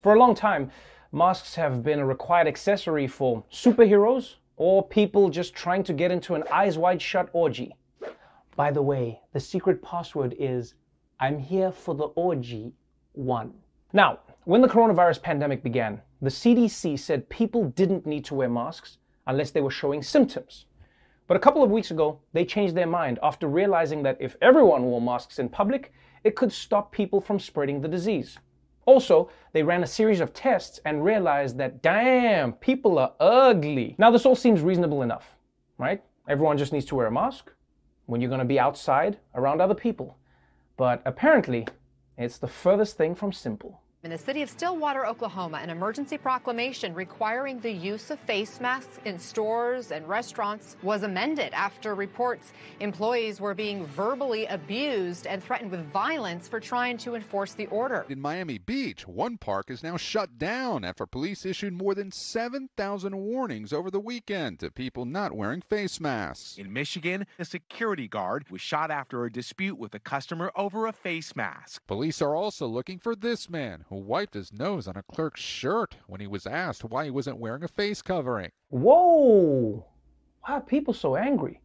For a long time, masks have been a required accessory for superheroes or people just trying to get into an eyes wide shut orgy. By the way, the secret password is I'm here for the orgy one. Now, when the coronavirus pandemic began, the CDC said people didn't need to wear masks unless they were showing symptoms. But a couple of weeks ago, they changed their mind after realizing that if everyone wore masks in public, it could stop people from spreading the disease. Also, they ran a series of tests and realized that, damn, people are ugly. Now, this all seems reasonable enough, right? Everyone just needs to wear a mask when you're going to be outside around other people. But apparently, it's the furthest thing from simple. In the city of Stillwater, Oklahoma, an emergency proclamation requiring the use of face masks in stores and restaurants was amended after reports employees were being verbally abused and threatened with violence for trying to enforce the order. In Miami Beach, one park is now shut down after police issued more than 7,000 warnings over the weekend to people not wearing face masks. In Michigan, a security guard was shot after a dispute with a customer over a face mask. Police are also looking for this man who wiped his nose on a clerk's shirt when he was asked why he wasn't wearing a face covering. Whoa! Why are people so angry?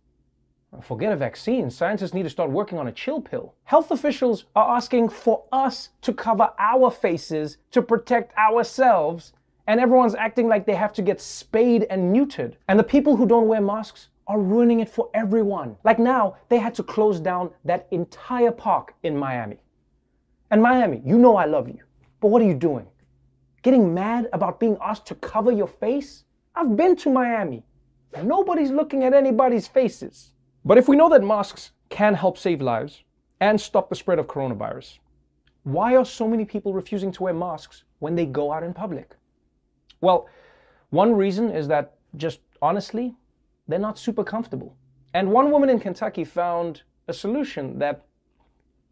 Forget a vaccine. Scientists need to start working on a chill pill. Health officials are asking for us to cover our faces to protect ourselves, and everyone's acting like they have to get spayed and neutered. And the people who don't wear masks are ruining it for everyone. Like now, they had to close down that entire park in Miami. And Miami, you know I love you. But what are you doing? Getting mad about being asked to cover your face? I've been to Miami. Nobody's looking at anybody's faces. But if we know that masks can help save lives and stop the spread of coronavirus, why are so many people refusing to wear masks when they go out in public? Well, one reason is that just honestly, they're not super comfortable. And one woman in Kentucky found a solution that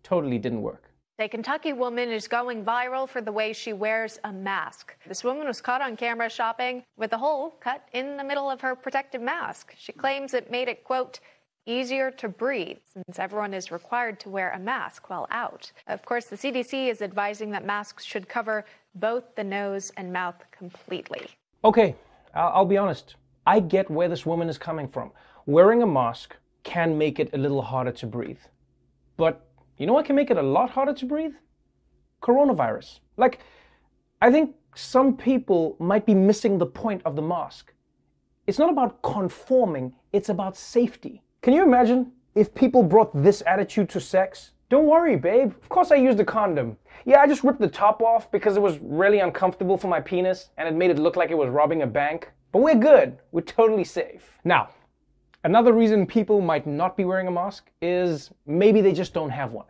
totally didn't work. A Kentucky woman is going viral for the way she wears a mask. This woman was caught on camera shopping with a hole cut in the middle of her protective mask. She claims it made it, quote, easier to breathe since everyone is required to wear a mask while out. Of course, the CDC is advising that masks should cover both the nose and mouth completely. Okay, I'll, be honest. I get where this woman is coming from. Wearing a mask can make it a little harder to breathe. But you know what can make it a lot harder to breathe? Coronavirus. Like, I think some people might be missing the point of the mask. It's not about conforming, it's about safety. Can you imagine if people brought this attitude to sex? Don't worry, babe. Of course I used a condom. Yeah, I just ripped the top off because it was really uncomfortable for my penis and it made it look like it was robbing a bank. But we're good. We're totally safe. Now, Another reason people might not be wearing a mask is maybe they just don't have one.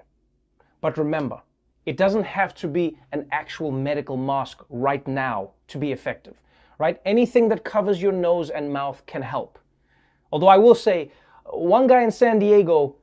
But remember, it doesn't have to be an actual medical mask right now to be effective, right? Anything that covers your nose and mouth can help. Although I will say, one guy in San Diego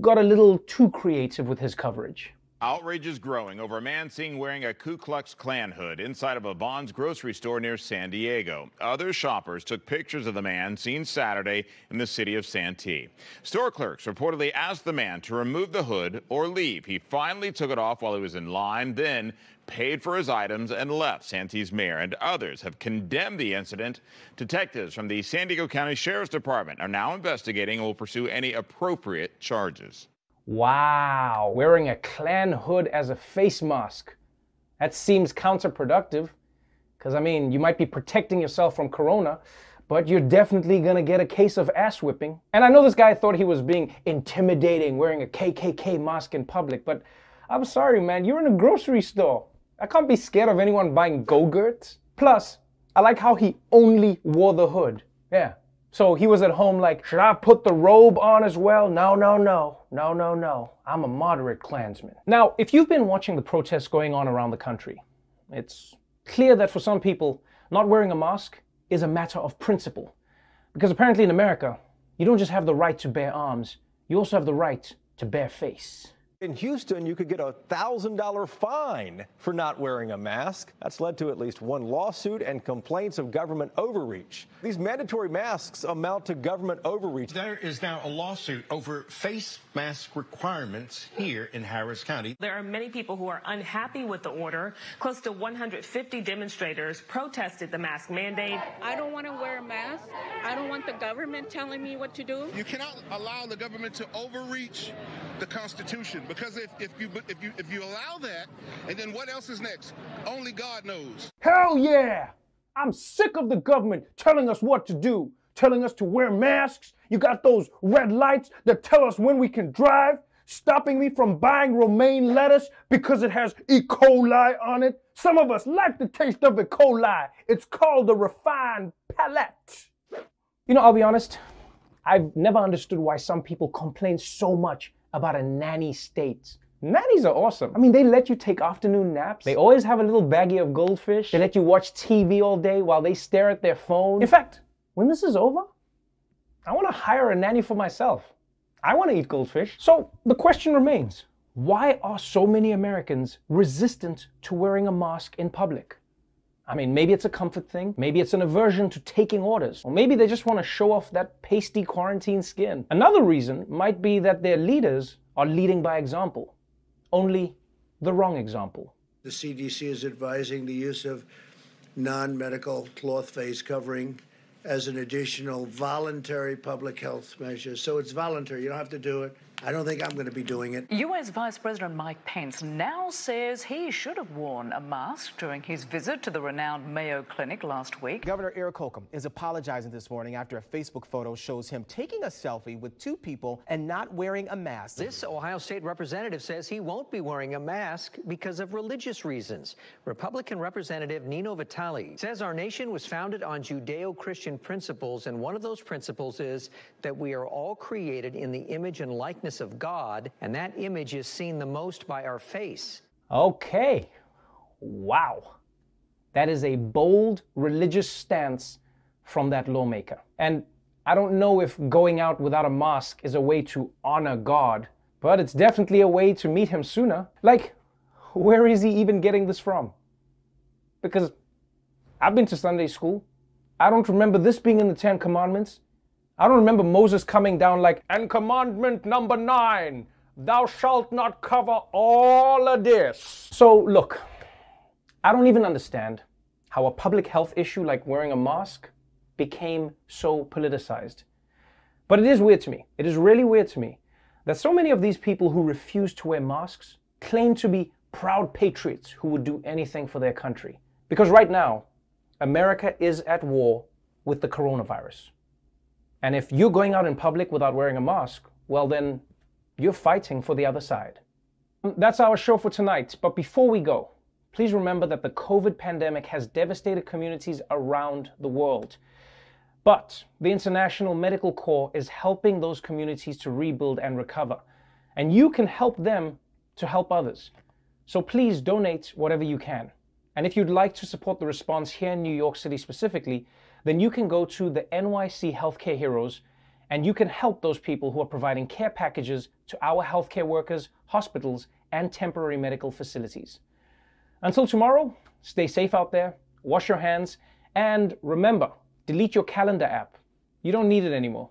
got a little too creative with his coverage. Outrage is growing over a man seen wearing a Ku Klux Klan hood inside of a Vons grocery store near San Diego. Other shoppers took pictures of the man seen Saturday in the city of Santee. Store clerks reportedly asked the man to remove the hood or leave. He finally took it off while he was in line, then paid for his items and left. Santee's mayor and others have condemned the incident. Detectives from the San Diego County Sheriff's Department are now investigating and will pursue any appropriate charges. Wow, wearing a Klan hood as a face mask. That seems counterproductive. Because, I mean, you might be protecting yourself from corona, but you're definitely gonna get a case of ass whipping. And I know this guy thought he was being intimidating wearing a KKK mask in public, but I'm sorry, man, you're in a grocery store. I can't be scared of anyone buying Go-Gurts. Plus, I like how he only wore the hood. Yeah, so he was at home like, should I put the robe on as well? No, no, no, no, no, no. I'm a moderate Klansman. Now, if you've been watching the protests going on around the country, it's clear that for some people, not wearing a mask is a matter of principle. Because apparently in America, you don't just have the right to bear arms, you also have the right to bear face. In Houston, you could get a $1,000 fine for not wearing a mask. That's led to at least one lawsuit and complaints of government overreach. These mandatory masks amount to government overreach. There is now a lawsuit over face mask requirements here in Harris County. There are many people who are unhappy with the order. Close to 150 demonstrators protested the mask mandate. I don't want to wear a mask. I don't want the government telling me what to do. You cannot allow the government to overreach the Constitution because if, if you if you if you allow that, and then what else is next? Only God knows. Hell yeah! I'm sick of the government telling us what to do, telling us to wear masks. You got those red lights that tell us when we can drive, stopping me from buying romaine lettuce because it has E. coli on it. Some of us like the taste of E. coli. It's called the refined palate. You know, I'll be honest, I've never understood why some people complain so much about a nanny state. Nannies are awesome. I mean, they let you take afternoon naps. They always have a little baggie of goldfish. They let you watch TV all day while they stare at their phone. In fact, when this is over, I want to hire a nanny for myself. I want to eat goldfish. So the question remains why are so many Americans resistant to wearing a mask in public? I mean, maybe it's a comfort thing, maybe it's an aversion to taking orders, or maybe they just want to show off that pasty quarantine skin. Another reason might be that their leaders are leading by example, only the wrong example. The CDC is advising the use of non medical cloth face covering as an additional voluntary public health measure. So it's voluntary, you don't have to do it. I don't think I'm going to be doing it. US Vice President Mike Pence now says he should have worn a mask during his visit to the renowned Mayo Clinic last week. Governor Eric Holcomb is apologizing this morning after a Facebook photo shows him taking a selfie with two people and not wearing a mask. This Ohio State representative says he won't be wearing a mask because of religious reasons. Republican Representative Nino Vitale says our nation was founded on Judeo Christian principles, and one of those principles is that we are all created in the image and likeness of God, and that image is seen the most by our face. Okay. Wow. That is a bold religious stance from that lawmaker. And I don't know if going out without a mask is a way to honor God, but it's definitely a way to meet him sooner. Like, where is he even getting this from? Because I've been to Sunday school. I don't remember this being in the Ten Commandments. I don't remember Moses coming down like, and commandment number nine, thou shalt not cover all of this. So, look, I don't even understand how a public health issue like wearing a mask became so politicized. But it is weird to me. It is really weird to me that so many of these people who refuse to wear masks claim to be proud patriots who would do anything for their country. Because right now, America is at war with the coronavirus. And if you're going out in public without wearing a mask, well, then you're fighting for the other side. Mm, that's our show for tonight. But before we go, please remember that the COVID pandemic has devastated communities around the world. But the International Medical Corps is helping those communities to rebuild and recover. And you can help them to help others. So please donate whatever you can. And if you'd like to support the response here in New York City specifically, then you can go to the NYC Healthcare Heroes and you can help those people who are providing care packages to our healthcare workers, hospitals, and temporary medical facilities. Until tomorrow, stay safe out there, wash your hands, and remember, delete your calendar app. You don't need it anymore.